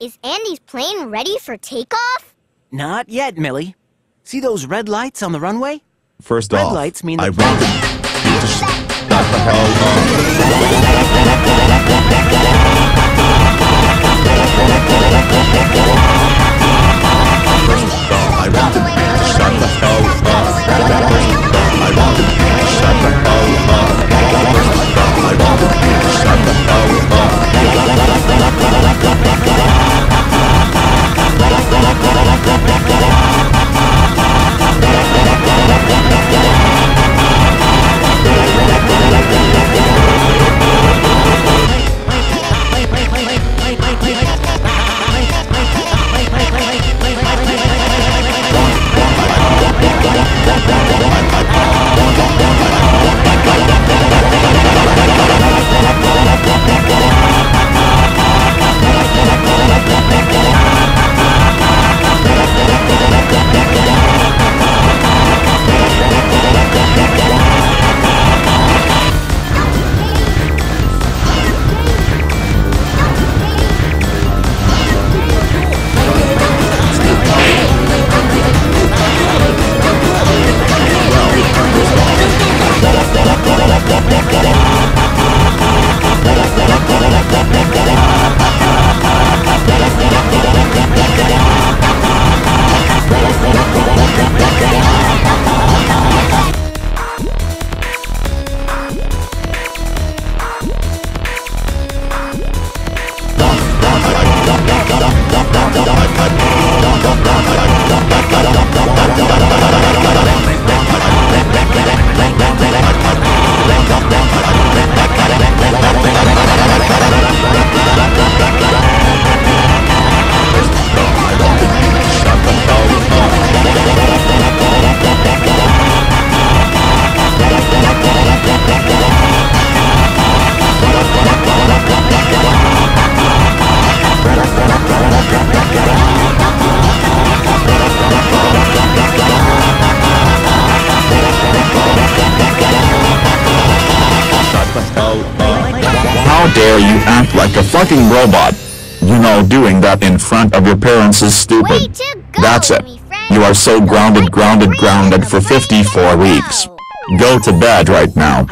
Is Andy's plane ready for takeoff? Not yet, Millie. See those red lights on the runway? First Red off, lights mean the I plane- wanted you to shut the hell How dare you act like a fucking robot? You know doing that in front of your parents is stupid. Go, That's it. You are so grounded, grounded, grounded for 54 weeks. Go to bed right now.